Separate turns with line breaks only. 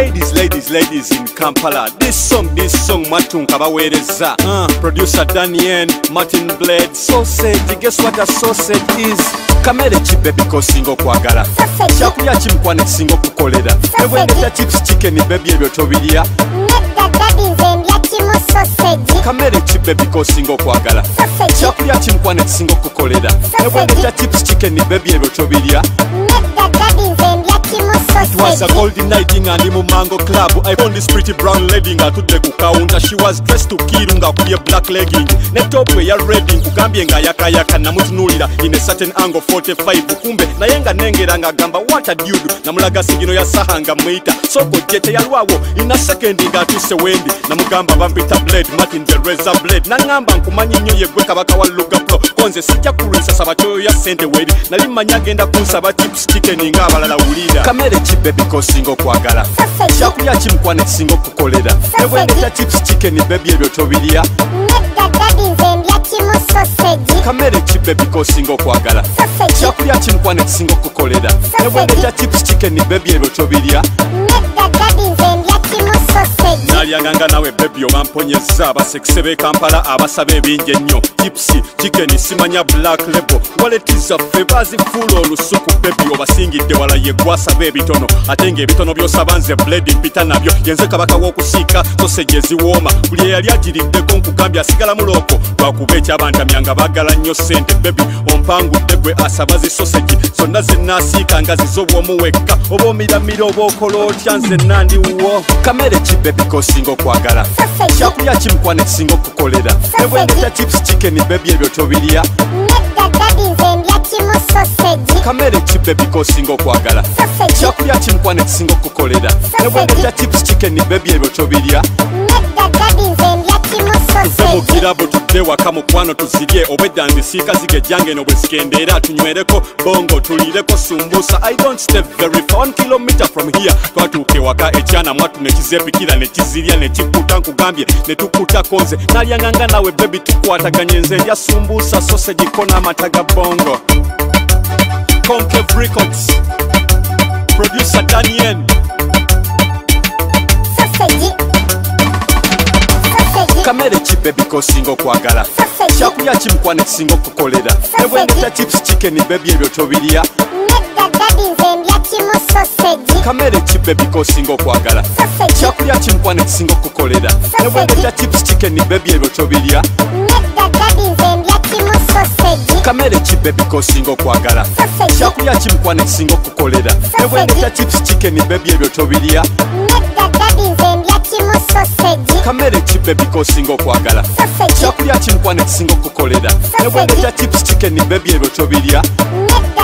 ladies ladies ladies in kampala. This song this song matunka baweereza uh, producer daniel martin blade sausage guess what a sausage is? Kamere ki bebi kosinga okwagala kyakulya kimukwana ekisinga okukolera
Sausage.
ebwendeta chips chicken bebi ebyo tobirya kamere ki bebi kosinga okwagala kyakulya kimukwana ekisinga okukolera
Sausage.
ebwendeta chips chicken bebi ebyo tobirya
nedda dadi nze
It was a golden night nga ndi mu mango club. I found this pretty brown lady ng'atudde ku counter She was dressed to kill ng'akulye black legging. Ne top eya red nkugambye ng'ayakayaka namutunuulira in a certain angle 45 kumbe naye nga nengera ng'agamba what a dude. Namulaga sigino ya saha nga mwita soko gye teyalwawo ina Nga tuse wendi. Namugamba bampita blade martin the razor blade naŋŋamba nkumanyi nnyo yegwe kabaka wa lugaplo konze sijja kulwisa saba kyoyo ya sente weri nali mmanyi agenda kunsaba tips chicken ng'abalala wulira kamere ki bebi kosinga okwagala kyakulya kimukwana ekisinga okukolera ebwendeta chips chicken bebi ebyo tobirya kamere ki bebi kosinga okwagala kyakulya kimukwana ekisinga okukolera ebwendeta chips chicken bebi ebyo tobirya
nedda dadi nze
nalyanganga nawe bebi obamponyeza abasekise b'e kampala abasaba ebingi ennyo. Tipsi chicken simanya black label. Waleti zaffe bazifuula olusuku bebi obasingidde wala ye gwasaba ebitono. Ate ng'ebitono by'osaba nze bledi mpita nabyo. Yenze kabaka w'okusiika soseji eziwooma. Buli eyali agiriddeko nkugambye asigala mulooko lwakuba ekyabantamyanga baagala nnyo sente bebi ompangudde gwe asaba zi soseji zonna zennaasiika nga zizo bw'omuwekka oba omiramira oba okola otya nze nandiwo. Kamere ki bebi kosinga okwagala kyakulya kimukwana ekisinga okukolera ebwendeta chips chicken bebi ebyo tobirya kamere ki bebi kosinga okwagala kyakulya kimukwana ekisinga okukolera ebwendeta chips chicken bebi ebyo tobirya tuve mu
sausage
kirabu tudde mukwano tuzirye obwedda nzisiika zige jange bwe zikendeera tunywereko bongo tulireko sumbusa. I don't stay very one kilometer from here. Twatuuka ewaka ekyana mwatu nekizepikira nekizirya ne kizirya ne kikuta nkugambye netukutako nze nalyanganga nawe bebi tukwataganye nze. Ndya sumbusa sosegiko n'amata ga bongo. Conkev producer daniel kamere ki bebi kosinga okwagala kyakulya kimukwana ekisinga okukolera ebwendeta chips chicken bebi ebyo tobirya kamere ki bebi kosinga okwagala kyakulya kimukwana ekisinga okukolera ebwendeta chips chicken bebi ebyo tobirya kamere ki bebi kosinga okwagala kyakulya kimukwana ekisinga okukolera ebwendeta chips chicken bebi ebyo tobirya kamere ki bebi kosinga okwagala
sausage.
Kyakulya kimukwana ekisinga okukolera ebwendeta chips chicken bebi ebyo tobirya
nedda